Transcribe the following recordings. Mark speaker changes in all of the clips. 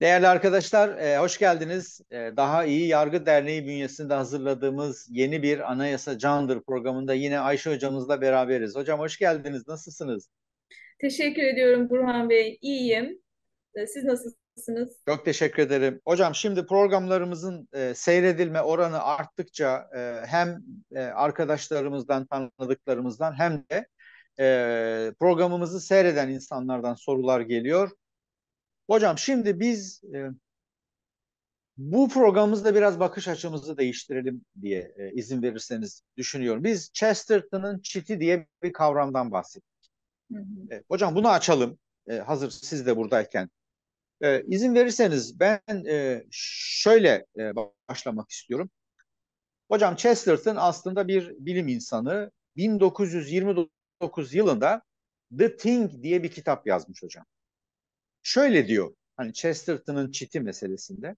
Speaker 1: Değerli arkadaşlar, e, hoş geldiniz. E, Daha İyi Yargı Derneği bünyesinde hazırladığımız yeni bir Anayasa Candır programında yine Ayşe hocamızla beraberiz. Hocam hoş geldiniz. Nasılsınız?
Speaker 2: Teşekkür ediyorum Burhan Bey. İyiyim. Ee, Siz nasılsınız?
Speaker 1: Çok teşekkür ederim. Hocam şimdi programlarımızın e, seyredilme oranı arttıkça e, hem e, arkadaşlarımızdan, tanıdıklarımızdan hem de e, programımızı seyreden insanlardan sorular geliyor. Hocam şimdi biz e, bu programımızda biraz bakış açımızı değiştirelim diye e, izin verirseniz düşünüyorum. Biz Chesterton'ın çiti diye bir kavramdan bahsettik.
Speaker 2: Hı hı.
Speaker 1: E, hocam bunu açalım. E, hazır siz de buradayken. E, izin verirseniz ben e, şöyle e, başlamak istiyorum. Hocam Chesterton aslında bir bilim insanı. 1929 yılında The Thing diye bir kitap yazmış hocam. Şöyle diyor hani Chesterton'ın çiti meselesinde.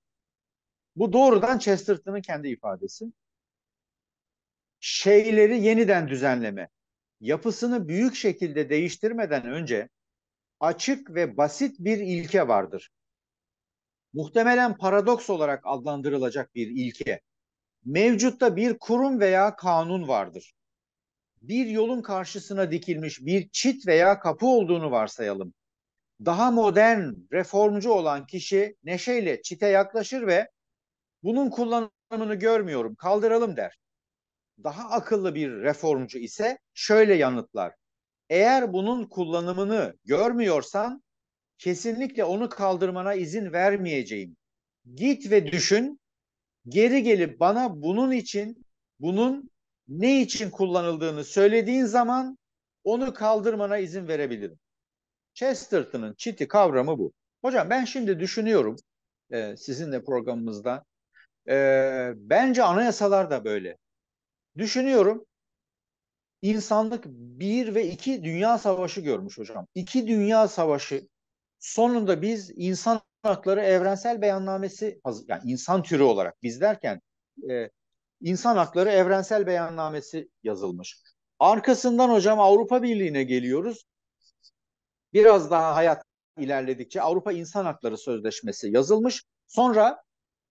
Speaker 1: Bu doğrudan Chesterton'ın kendi ifadesi. Şeyleri yeniden düzenleme, yapısını büyük şekilde değiştirmeden önce açık ve basit bir ilke vardır. Muhtemelen paradoks olarak adlandırılacak bir ilke. Mevcutta bir kurum veya kanun vardır. Bir yolun karşısına dikilmiş bir çit veya kapı olduğunu varsayalım. Daha modern, reformcu olan kişi neşeyle çite yaklaşır ve bunun kullanımını görmüyorum, kaldıralım der. Daha akıllı bir reformcu ise şöyle yanıtlar. Eğer bunun kullanımını görmüyorsan kesinlikle onu kaldırmana izin vermeyeceğim. Git ve düşün. Geri gelip bana bunun için, bunun ne için kullanıldığını söylediğin zaman onu kaldırmana izin verebilirim. Chesterton'ın çiti kavramı bu. Hocam ben şimdi düşünüyorum e, sizinle programımızda. E, bence anayasalar da böyle. Düşünüyorum insanlık bir ve iki dünya savaşı görmüş hocam. İki dünya savaşı sonunda biz insan hakları evrensel beyannamesi yani insan türü olarak biz derken e, insan hakları evrensel beyannamesi yazılmış. Arkasından hocam Avrupa Birliği'ne geliyoruz. Biraz daha hayat ilerledikçe Avrupa İnsan Hakları Sözleşmesi yazılmış. Sonra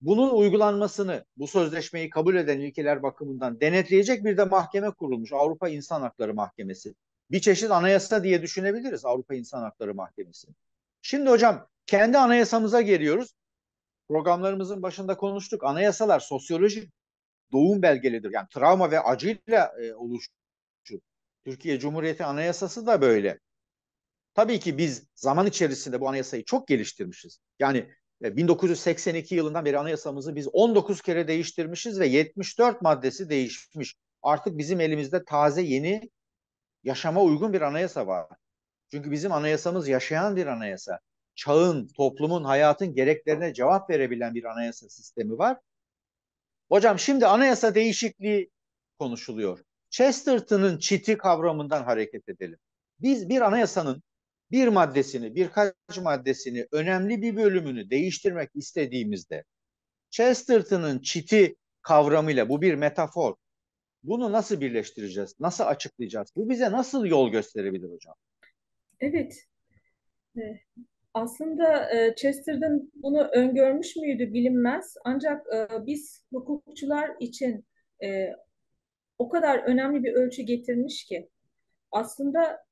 Speaker 1: bunun uygulanmasını, bu sözleşmeyi kabul eden ülkeler bakımından denetleyecek bir de mahkeme kurulmuş. Avrupa İnsan Hakları Mahkemesi. Bir çeşit anayasa diye düşünebiliriz Avrupa İnsan Hakları Mahkemesi. Şimdi hocam kendi anayasamıza geliyoruz. Programlarımızın başında konuştuk. Anayasalar sosyolojik doğum belgelidir. Yani travma ve acıyla e, oluşur. Türkiye Cumhuriyeti Anayasası da böyle. Tabii ki biz zaman içerisinde bu anayasayı çok geliştirmişiz. Yani 1982 yılından beri anayasamızı biz 19 kere değiştirmişiz ve 74 maddesi değişmiş. Artık bizim elimizde taze yeni yaşama uygun bir anayasa var. Çünkü bizim anayasamız yaşayan bir anayasa. Çağın, toplumun, hayatın gereklerine cevap verebilen bir anayasa sistemi var. Hocam şimdi anayasa değişikliği konuşuluyor. Chesterton'ın çiti kavramından hareket edelim. Biz bir anayasanın bir maddesini, birkaç maddesini, önemli bir bölümünü değiştirmek istediğimizde Chesterton'ın çiti kavramıyla bu bir metafor. Bunu nasıl birleştireceğiz? Nasıl açıklayacağız? Bu bize nasıl yol gösterebilir hocam?
Speaker 2: Evet. Ee, Aslında e, Chesterton bunu öngörmüş müydü bilinmez. Ancak e, biz hukukçular için e, o kadar önemli bir ölçü getirmiş ki aslında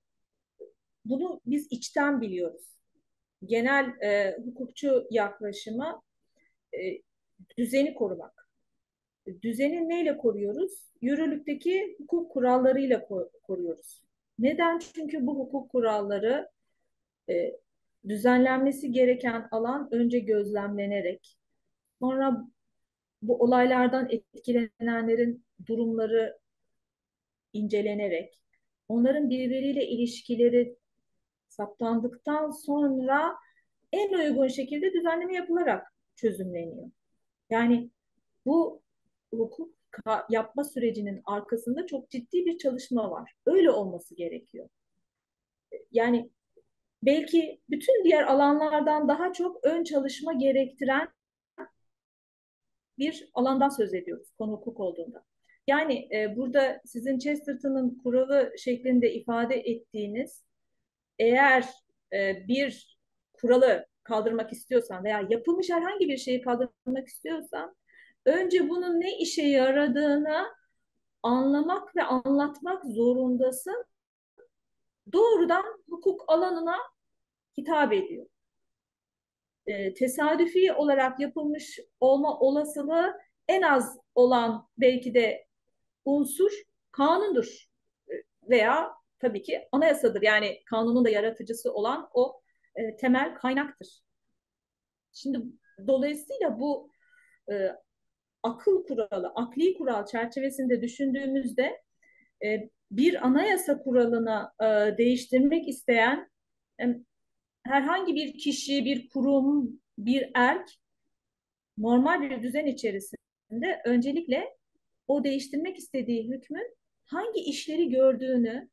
Speaker 2: bunu biz içten biliyoruz. Genel e, hukukçu yaklaşımı e, düzeni korumak. Düzeni neyle koruyoruz? Yürürlükteki hukuk kurallarıyla ko- koruyoruz. Neden? Çünkü bu hukuk kuralları e, düzenlenmesi gereken alan önce gözlemlenerek, sonra bu olaylardan etkilenenlerin durumları incelenerek, onların birbiriyle ilişkileri saptandıktan sonra en uygun şekilde düzenleme yapılarak çözümleniyor. Yani bu hukuk yapma sürecinin arkasında çok ciddi bir çalışma var. Öyle olması gerekiyor. Yani belki bütün diğer alanlardan daha çok ön çalışma gerektiren bir alandan söz ediyoruz konu hukuk olduğunda. Yani e, burada sizin Chesterton'ın kuralı şeklinde ifade ettiğiniz eğer e, bir kuralı kaldırmak istiyorsan veya yapılmış herhangi bir şeyi kaldırmak istiyorsan önce bunun ne işe yaradığını anlamak ve anlatmak zorundasın. Doğrudan hukuk alanına hitap ediyor. E, tesadüfi olarak yapılmış olma olasılığı en az olan belki de unsur kanundur veya tabii ki anayasadır. Yani kanunun da yaratıcısı olan o e, temel kaynaktır. Şimdi dolayısıyla bu e, akıl kuralı, akli kural çerçevesinde düşündüğümüzde e, bir anayasa kuralını e, değiştirmek isteyen e, herhangi bir kişi, bir kurum, bir erk normal bir düzen içerisinde öncelikle o değiştirmek istediği hükmün hangi işleri gördüğünü,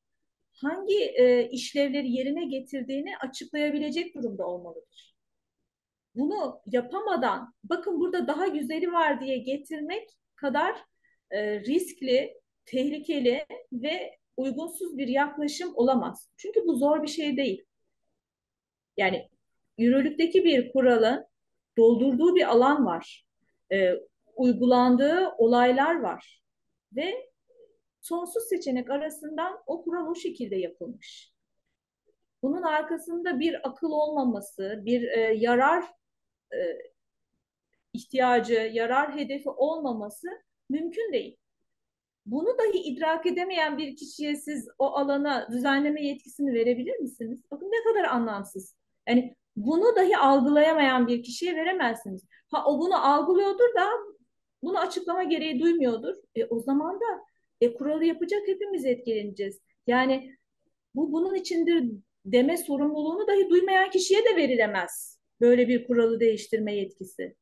Speaker 2: hangi e, işlevleri yerine getirdiğini açıklayabilecek durumda olmalıdır. Bunu yapamadan, bakın burada daha güzeli var diye getirmek kadar e, riskli, tehlikeli ve uygunsuz bir yaklaşım olamaz. Çünkü bu zor bir şey değil. Yani yürürlükteki bir kuralın doldurduğu bir alan var. E, uygulandığı olaylar var. Ve sonsuz seçenek arasından o kural o şekilde yapılmış. Bunun arkasında bir akıl olmaması, bir e, yarar e, ihtiyacı, yarar hedefi olmaması mümkün değil. Bunu dahi idrak edemeyen bir kişiye siz o alana düzenleme yetkisini verebilir misiniz? Bakın ne kadar anlamsız. Yani bunu dahi algılayamayan bir kişiye veremezsiniz. Ha o bunu algılıyordur da bunu açıklama gereği duymuyordur. E, o zaman da e, kuralı yapacak hepimiz etkileneceğiz. Yani bu bunun içindir deme sorumluluğunu dahi duymayan kişiye de verilemez. Böyle bir kuralı değiştirme yetkisi.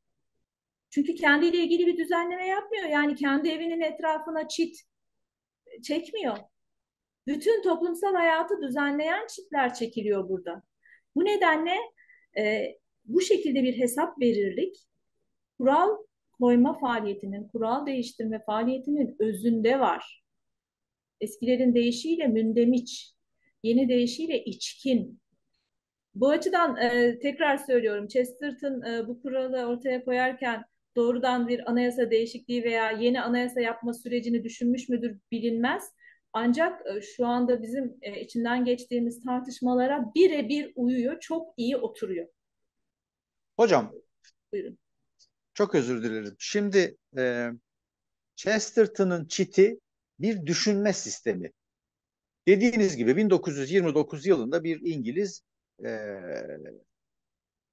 Speaker 2: Çünkü kendiyle ilgili bir düzenleme yapmıyor. Yani kendi evinin etrafına çit çekmiyor. Bütün toplumsal hayatı düzenleyen çitler çekiliyor burada. Bu nedenle e, bu şekilde bir hesap verirlik kural koyma faaliyetinin, kural değiştirme faaliyetinin özünde var. Eskilerin deyişiyle mündemiç, yeni deyişiyle içkin. Bu açıdan e, tekrar söylüyorum, Chesterton e, bu kuralı ortaya koyarken doğrudan bir anayasa değişikliği veya yeni anayasa yapma sürecini düşünmüş müdür bilinmez. Ancak e, şu anda bizim e, içinden geçtiğimiz tartışmalara birebir uyuyor, çok iyi oturuyor.
Speaker 1: Hocam,
Speaker 2: Buyurun.
Speaker 1: Çok özür dilerim. Şimdi e, Chesterton'ın çiti bir düşünme sistemi. Dediğiniz gibi 1929 yılında bir İngiliz e,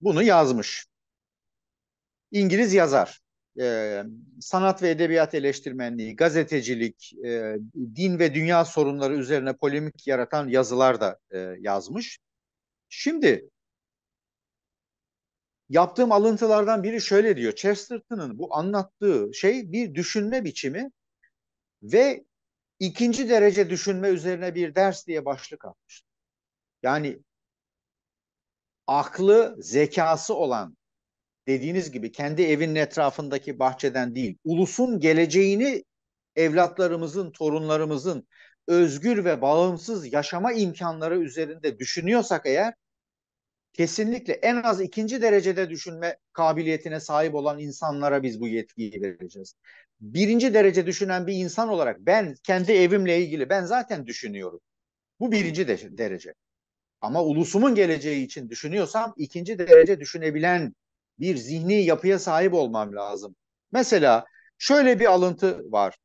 Speaker 1: bunu yazmış. İngiliz yazar. E, sanat ve edebiyat eleştirmenliği, gazetecilik, e, din ve dünya sorunları üzerine polemik yaratan yazılar da e, yazmış. Şimdi yaptığım alıntılardan biri şöyle diyor. Chesterton'ın bu anlattığı şey bir düşünme biçimi ve ikinci derece düşünme üzerine bir ders diye başlık atmış. Yani aklı, zekası olan dediğiniz gibi kendi evinin etrafındaki bahçeden değil, ulusun geleceğini evlatlarımızın, torunlarımızın özgür ve bağımsız yaşama imkanları üzerinde düşünüyorsak eğer kesinlikle en az ikinci derecede düşünme kabiliyetine sahip olan insanlara biz bu yetkiyi vereceğiz. Birinci derece düşünen bir insan olarak ben kendi evimle ilgili ben zaten düşünüyorum. Bu birinci de derece. Ama ulusumun geleceği için düşünüyorsam ikinci derece düşünebilen bir zihni yapıya sahip olmam lazım. Mesela şöyle bir alıntı var.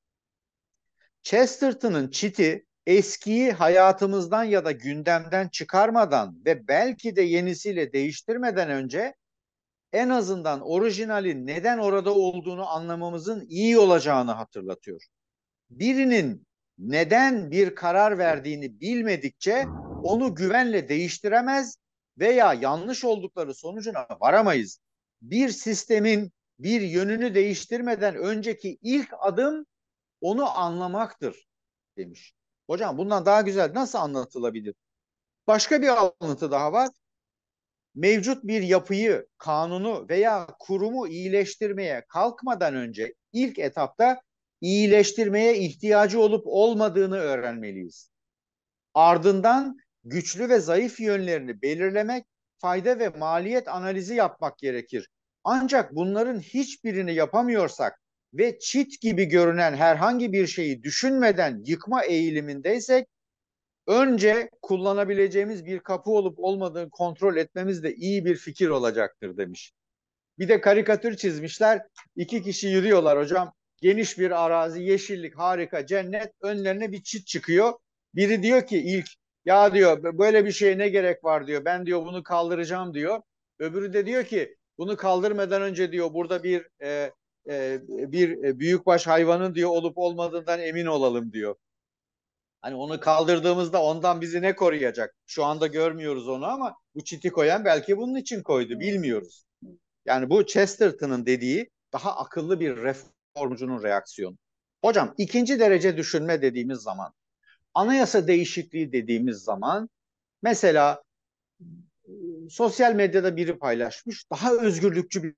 Speaker 1: Chesterton'ın çiti eskiyi hayatımızdan ya da gündemden çıkarmadan ve belki de yenisiyle değiştirmeden önce en azından orijinalin neden orada olduğunu anlamamızın iyi olacağını hatırlatıyor. Birinin neden bir karar verdiğini bilmedikçe onu güvenle değiştiremez veya yanlış oldukları sonucuna varamayız. Bir sistemin bir yönünü değiştirmeden önceki ilk adım onu anlamaktır demiş. Hocam bundan daha güzel nasıl anlatılabilir? Başka bir alıntı daha var. Mevcut bir yapıyı, kanunu veya kurumu iyileştirmeye kalkmadan önce ilk etapta iyileştirmeye ihtiyacı olup olmadığını öğrenmeliyiz. Ardından güçlü ve zayıf yönlerini belirlemek fayda ve maliyet analizi yapmak gerekir. Ancak bunların hiçbirini yapamıyorsak ve çit gibi görünen herhangi bir şeyi düşünmeden yıkma eğilimindeysek önce kullanabileceğimiz bir kapı olup olmadığını kontrol etmemiz de iyi bir fikir olacaktır demiş. Bir de karikatür çizmişler. İki kişi yürüyorlar hocam. Geniş bir arazi, yeşillik, harika, cennet. Önlerine bir çit çıkıyor. Biri diyor ki ilk ya diyor böyle bir şeye ne gerek var diyor. Ben diyor bunu kaldıracağım diyor. Öbürü de diyor ki bunu kaldırmadan önce diyor burada bir e, e, bir büyükbaş hayvanın diyor olup olmadığından emin olalım diyor. Hani onu kaldırdığımızda ondan bizi ne koruyacak? Şu anda görmüyoruz onu ama bu çiti koyan belki bunun için koydu. Bilmiyoruz. Yani bu Chesterton'ın dediği daha akıllı bir reformcunun reaksiyonu. Hocam ikinci derece düşünme dediğimiz zaman, anayasa değişikliği dediğimiz zaman mesela sosyal medyada biri paylaşmış daha özgürlükçü bir,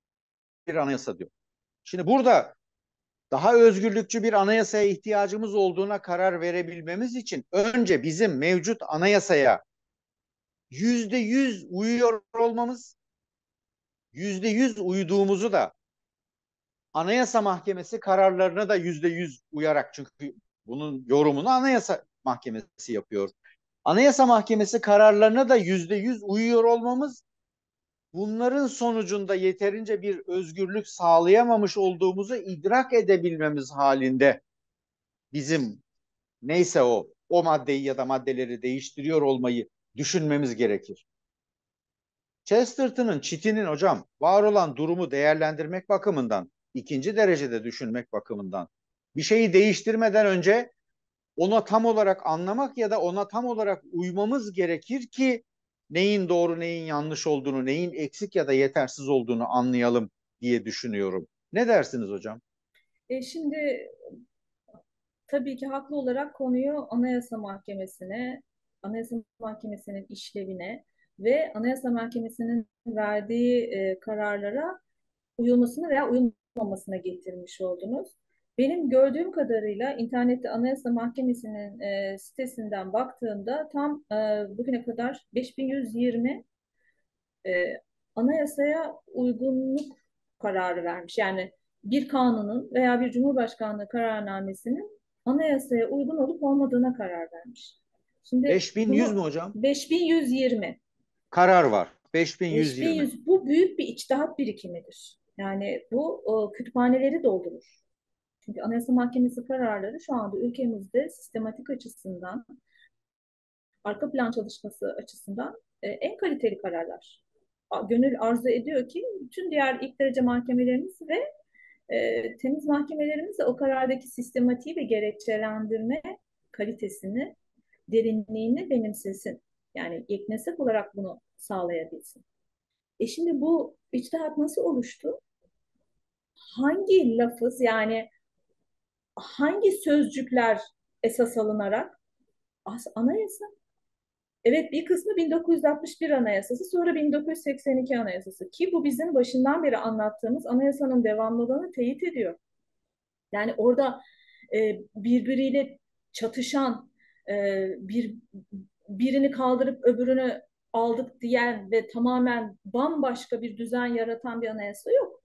Speaker 1: bir anayasa diyor. Şimdi burada daha özgürlükçü bir anayasaya ihtiyacımız olduğuna karar verebilmemiz için önce bizim mevcut anayasaya yüzde yüz uyuyor olmamız, yüzde yüz uyduğumuzu da Anayasa Mahkemesi kararlarına da yüzde yüz uyarak çünkü bunun yorumunu Anayasa Mahkemesi yapıyor. Anayasa Mahkemesi kararlarına da yüzde yüz uyuyor olmamız bunların sonucunda yeterince bir özgürlük sağlayamamış olduğumuzu idrak edebilmemiz halinde bizim neyse o o maddeyi ya da maddeleri değiştiriyor olmayı düşünmemiz gerekir. Chesterton'ın çitinin hocam var olan durumu değerlendirmek bakımından, ikinci derecede düşünmek bakımından bir şeyi değiştirmeden önce ona tam olarak anlamak ya da ona tam olarak uymamız gerekir ki neyin doğru neyin yanlış olduğunu, neyin eksik ya da yetersiz olduğunu anlayalım diye düşünüyorum. Ne dersiniz hocam?
Speaker 2: E şimdi tabii ki haklı olarak konuyu Anayasa Mahkemesi'ne, Anayasa Mahkemesi'nin işlevine ve Anayasa Mahkemesi'nin verdiği e, kararlara uyulmasını veya uyulmamasına getirmiş oldunuz. Benim gördüğüm kadarıyla internette Anayasa Mahkemesi'nin e, sitesinden baktığımda tam e, bugüne kadar 5120 e, anayasaya uygunluk kararı vermiş. Yani bir kanunun veya bir cumhurbaşkanlığı kararnamesinin anayasaya uygun olup olmadığına karar vermiş.
Speaker 1: Şimdi 5100 mü hocam?
Speaker 2: 5120
Speaker 1: karar var. 5120. 5100
Speaker 2: bu büyük bir içtihat birikimidir. Yani bu o, kütüphaneleri doldurur. Çünkü Anayasa Mahkemesi kararları şu anda ülkemizde sistematik açısından, arka plan çalışması açısından e, en kaliteli kararlar. Gönül arzu ediyor ki bütün diğer ilk derece mahkemelerimiz ve e, temiz mahkemelerimiz de o karardaki sistematiği ve gerekçelendirme kalitesini, derinliğini benimsesin. Yani yeknesek olarak bunu sağlayabilsin. E şimdi bu içtihat nasıl oluştu? Hangi lafız yani hangi sözcükler esas alınarak? Anayasa. Evet bir kısmı 1961 Anayasası sonra 1982 Anayasası ki bu bizim başından beri anlattığımız anayasanın devamlılığını teyit ediyor. Yani orada e, birbiriyle çatışan e, bir birini kaldırıp öbürünü aldık diyen ve tamamen bambaşka bir düzen yaratan bir anayasa yok.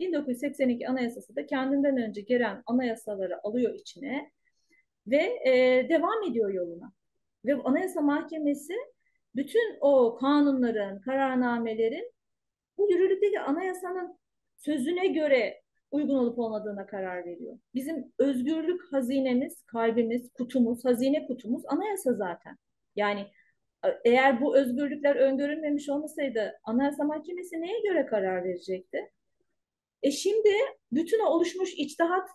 Speaker 2: 1982 Anayasası da kendinden önce gelen anayasaları alıyor içine ve e, devam ediyor yoluna. Ve Anayasa Mahkemesi bütün o kanunların, kararnamelerin bu yürürlükteki anayasanın sözüne göre uygun olup olmadığına karar veriyor. Bizim özgürlük hazinemiz, kalbimiz, kutumuz, hazine kutumuz anayasa zaten. Yani eğer bu özgürlükler öngörülmemiş olmasaydı Anayasa Mahkemesi neye göre karar verecekti? E şimdi bütün o oluşmuş içtihat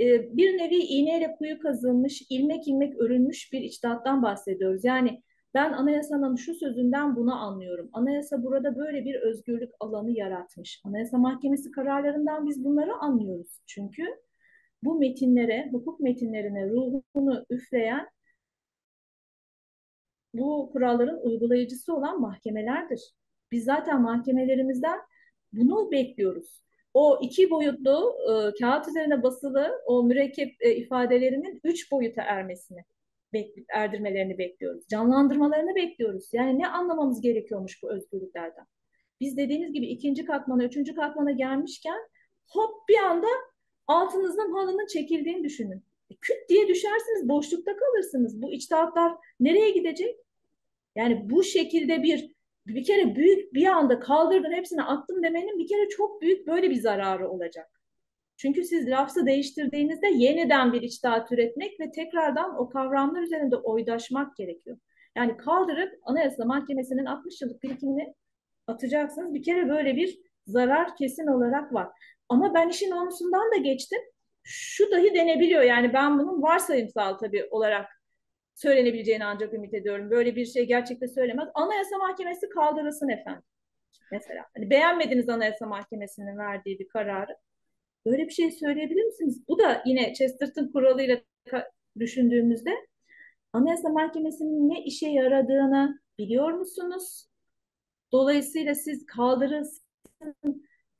Speaker 2: e, bir nevi iğneyle kuyu kazılmış, ilmek ilmek örülmüş bir içtihattan bahsediyoruz. Yani ben anayasanın şu sözünden bunu anlıyorum. Anayasa burada böyle bir özgürlük alanı yaratmış. Anayasa Mahkemesi kararlarından biz bunları anlıyoruz. Çünkü bu metinlere, hukuk metinlerine ruhunu üfleyen bu kuralların uygulayıcısı olan mahkemelerdir. Biz zaten mahkemelerimizden bunu bekliyoruz. O iki boyutlu e, kağıt üzerine basılı o mürekkep e, ifadelerinin üç boyuta ermesini. erdirmelerini bekliyoruz. Canlandırmalarını bekliyoruz. Yani ne anlamamız gerekiyormuş bu özgürlüklerden? Biz dediğiniz gibi ikinci katmana, üçüncü katmana gelmişken hop bir anda altınızdan halının çekildiğini düşünün. E, küt diye düşersiniz, boşlukta kalırsınız. Bu içtihatlar nereye gidecek? Yani bu şekilde bir bir kere büyük bir anda kaldırdın hepsini attım demenin bir kere çok büyük böyle bir zararı olacak. Çünkü siz lafzı değiştirdiğinizde yeniden bir içtihat üretmek ve tekrardan o kavramlar üzerinde oydaşmak gerekiyor. Yani kaldırıp Anayasa Mahkemesi'nin 60 yıllık birikimini atacaksınız. Bir kere böyle bir zarar kesin olarak var. Ama ben işin onusundan da geçtim. Şu dahi denebiliyor. Yani ben bunun varsayımsal tabii olarak söylenebileceğini ancak ümit ediyorum. Böyle bir şey gerçekten söylemez. Anayasa Mahkemesi kaldırılsın efendim. Mesela hani beğenmediniz Anayasa Mahkemesi'nin verdiği bir kararı. Böyle bir şey söyleyebilir misiniz? Bu da yine Chesterton kuralıyla düşündüğümüzde Anayasa Mahkemesi'nin ne işe yaradığını biliyor musunuz? Dolayısıyla siz kaldırılsın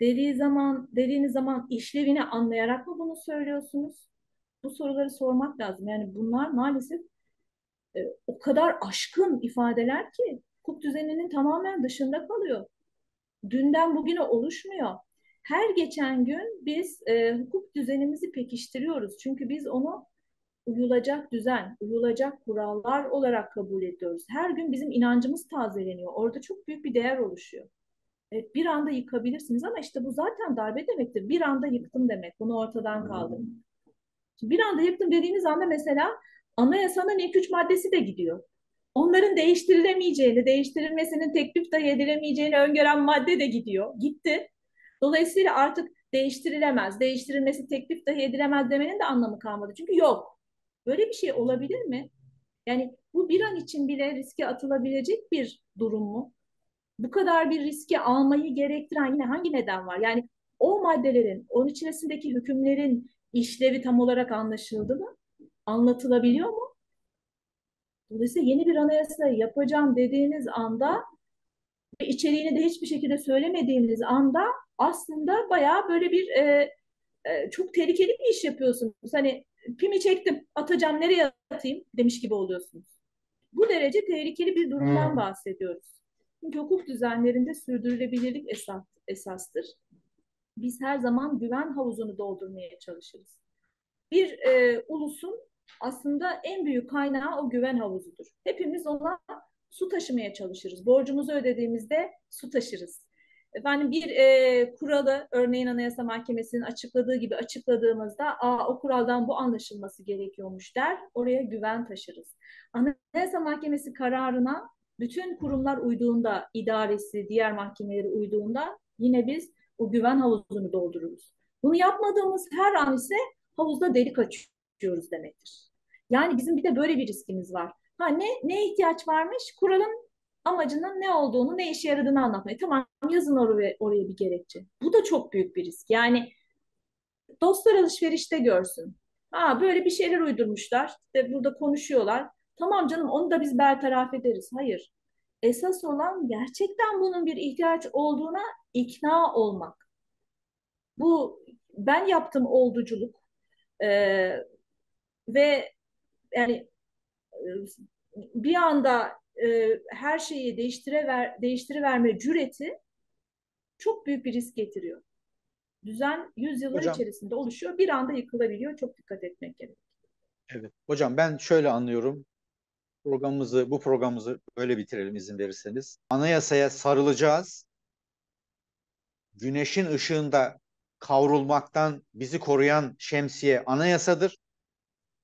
Speaker 2: dediği zaman, dediğiniz zaman işlevini anlayarak mı bunu söylüyorsunuz? Bu soruları sormak lazım. Yani bunlar maalesef e, o kadar aşkın ifadeler ki hukuk düzeninin tamamen dışında kalıyor. Dünden bugüne oluşmuyor. Her geçen gün biz e, hukuk düzenimizi pekiştiriyoruz. Çünkü biz onu uyulacak düzen, uyulacak kurallar olarak kabul ediyoruz. Her gün bizim inancımız tazeleniyor. Orada çok büyük bir değer oluşuyor. Evet, bir anda yıkabilirsiniz ama işte bu zaten darbe demektir. Bir anda yıktım demek. Bunu ortadan kaldırın. Bir anda yıktım dediğiniz anda mesela anayasanın ilk üç maddesi de gidiyor. Onların değiştirilemeyeceğini, değiştirilmesinin teklif dahi edilemeyeceğini öngören madde de gidiyor. Gitti. Dolayısıyla artık değiştirilemez, değiştirilmesi teklif dahi edilemez demenin de anlamı kalmadı. Çünkü yok. Böyle bir şey olabilir mi? Yani bu bir an için bile riske atılabilecek bir durum mu? Bu kadar bir riski almayı gerektiren yine hangi neden var? Yani o maddelerin, onun içerisindeki hükümlerin işlevi tam olarak anlaşıldı mı? Anlatılabiliyor mu? Dolayısıyla yeni bir anayasa yapacağım dediğiniz anda ve içeriğini de hiçbir şekilde söylemediğiniz anda aslında bayağı böyle bir e, e, çok tehlikeli bir iş yapıyorsunuz. Hani pimi çektim, atacağım, nereye atayım demiş gibi oluyorsunuz. Bu derece tehlikeli bir durumdan hmm. bahsediyoruz. Çünkü hukuk düzenlerinde sürdürülebilirlik esas, esastır. Biz her zaman güven havuzunu doldurmaya çalışırız. Bir e, ulusun aslında en büyük kaynağı o güven havuzudur. Hepimiz ona su taşımaya çalışırız. Borcumuzu ödediğimizde su taşırız. Efendim bir e, kuralı örneğin Anayasa Mahkemesi'nin açıkladığı gibi açıkladığımızda Aa, o kuraldan bu anlaşılması gerekiyormuş der. Oraya güven taşırız. Anayasa Mahkemesi kararına bütün kurumlar uyduğunda, idaresi, diğer mahkemeleri uyduğunda yine biz o güven havuzunu doldururuz. Bunu yapmadığımız her an ise havuzda delik açıyoruz demektir. Yani bizim bir de böyle bir riskimiz var. Ha ne ne ihtiyaç varmış? Kuralın amacının ne olduğunu, ne işe yaradığını anlatmayı. Tamam yazın oraya, oraya bir gerekçe. Bu da çok büyük bir risk. Yani dostlar alışverişte görsün. Ha böyle bir şeyler uydurmuşlar. İşte burada konuşuyorlar. Tamam canım onu da biz bertaraf ederiz. Hayır. Esas olan gerçekten bunun bir ihtiyaç olduğuna ikna olmak. Bu ben yaptım olduculuk ee, ve yani bir anda e, her şeyi değiştire ver, değiştiriverme cüreti çok büyük bir risk getiriyor. Düzen yüzyıllar Hocam, içerisinde oluşuyor. Bir anda yıkılabiliyor. Çok dikkat etmek gerekiyor.
Speaker 1: Evet. Hocam ben şöyle anlıyorum. Programımızı, bu programımızı böyle bitirelim izin verirseniz. Anayasaya sarılacağız. Güneşin ışığında kavrulmaktan bizi koruyan şemsiye anayasadır.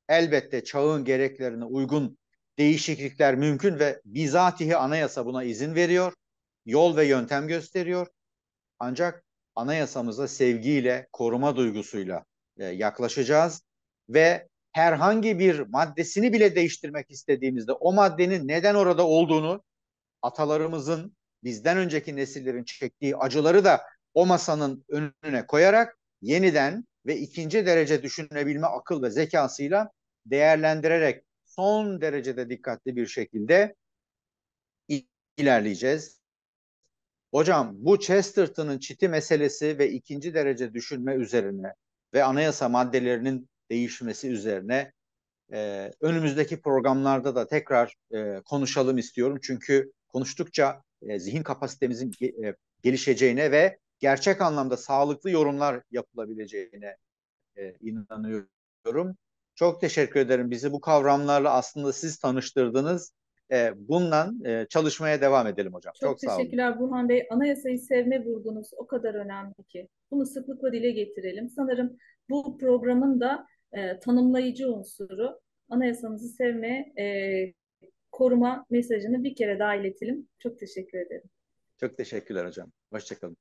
Speaker 1: Elbette çağın gereklerine uygun değişiklikler mümkün ve bizatihi anayasa buna izin veriyor. Yol ve yöntem gösteriyor. Ancak anayasamıza sevgiyle, koruma duygusuyla e, yaklaşacağız ve herhangi bir maddesini bile değiştirmek istediğimizde o maddenin neden orada olduğunu atalarımızın bizden önceki nesillerin çektiği acıları da o masanın önüne koyarak yeniden ve ikinci derece düşünebilme akıl ve zekasıyla değerlendirerek son derecede dikkatli bir şekilde ilerleyeceğiz. Hocam bu Chesterton'ın çiti meselesi ve ikinci derece düşünme üzerine ve anayasa maddelerinin değişmesi üzerine e, önümüzdeki programlarda da tekrar e, konuşalım istiyorum. Çünkü konuştukça e, zihin kapasitemizin e, gelişeceğine ve gerçek anlamda sağlıklı yorumlar yapılabileceğine e, inanıyorum. Çok teşekkür ederim. Bizi bu kavramlarla aslında siz tanıştırdınız. E, bundan e, çalışmaya devam edelim hocam.
Speaker 2: Çok,
Speaker 1: Çok sağ olun.
Speaker 2: teşekkürler Burhan Bey. Anayasayı sevme vurgunuz o kadar önemli ki. Bunu sıklıkla dile getirelim. Sanırım bu programın da e, tanımlayıcı unsuru anayasamızı sevme, e, koruma mesajını bir kere daha iletelim. Çok teşekkür ederim.
Speaker 1: Çok teşekkürler hocam. Hoşçakalın.